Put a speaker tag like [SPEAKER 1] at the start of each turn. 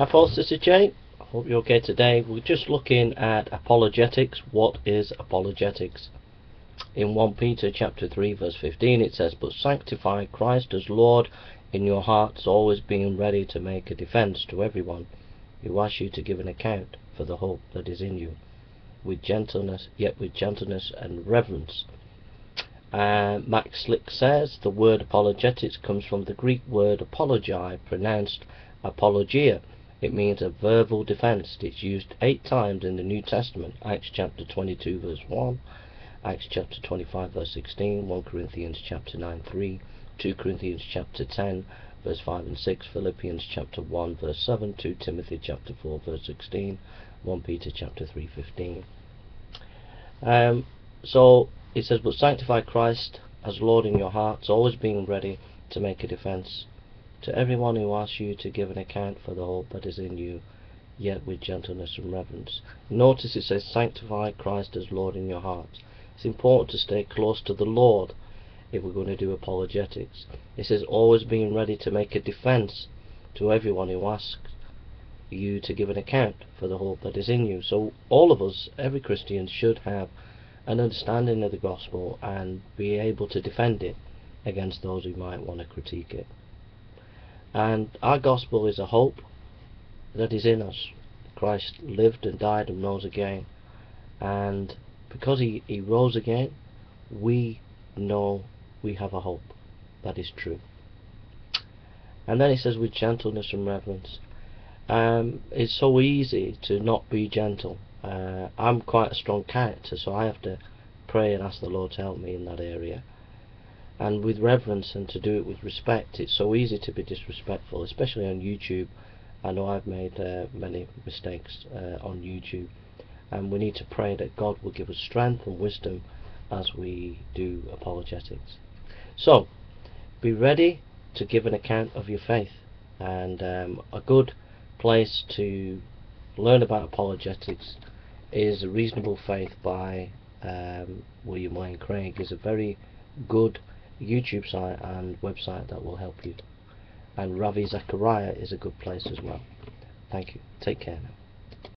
[SPEAKER 1] Hi folks, this is Jay. I hope you're okay today. We're just looking at apologetics. What is apologetics? In 1 Peter chapter 3 verse 15 it says, But sanctify Christ as Lord in your hearts, always being ready to make a defence to everyone who asks you to give an account for the hope that is in you, with gentleness, yet with gentleness and reverence. Uh, Matt Slick says the word apologetics comes from the Greek word apologi, pronounced apologia, it means a verbal defense. It's used eight times in the New Testament. Acts chapter 22 verse 1, Acts chapter 25 verse 16, 1 Corinthians chapter 9 3, 2 Corinthians chapter 10 verse 5 and 6, Philippians chapter 1 verse 7, 2 Timothy chapter 4 verse 16, 1 Peter chapter 3 15. Um, so it says, but sanctify Christ as Lord in your hearts, always being ready to make a defense to everyone who asks you to give an account for the hope that is in you, yet with gentleness and reverence. Notice it says, Sanctify Christ as Lord in your hearts. It's important to stay close to the Lord if we're going to do apologetics. It says, always being ready to make a defense to everyone who asks you to give an account for the hope that is in you. So all of us, every Christian, should have an understanding of the gospel and be able to defend it against those who might want to critique it. And our gospel is a hope that is in us. Christ lived and died and rose again. And because he, he rose again, we know we have a hope that is true. And then he says, with gentleness and reverence. Um, it's so easy to not be gentle. Uh, I'm quite a strong character, so I have to pray and ask the Lord to help me in that area and with reverence and to do it with respect. It's so easy to be disrespectful, especially on YouTube. I know I've made uh, many mistakes uh, on YouTube, and we need to pray that God will give us strength and wisdom as we do apologetics. So, be ready to give an account of your faith, and um, a good place to learn about apologetics is Reasonable Faith by um, William Lane Craig. is a very good YouTube site and website that will help you. And Ravi Zachariah is a good place as well. Thank you. Take care now.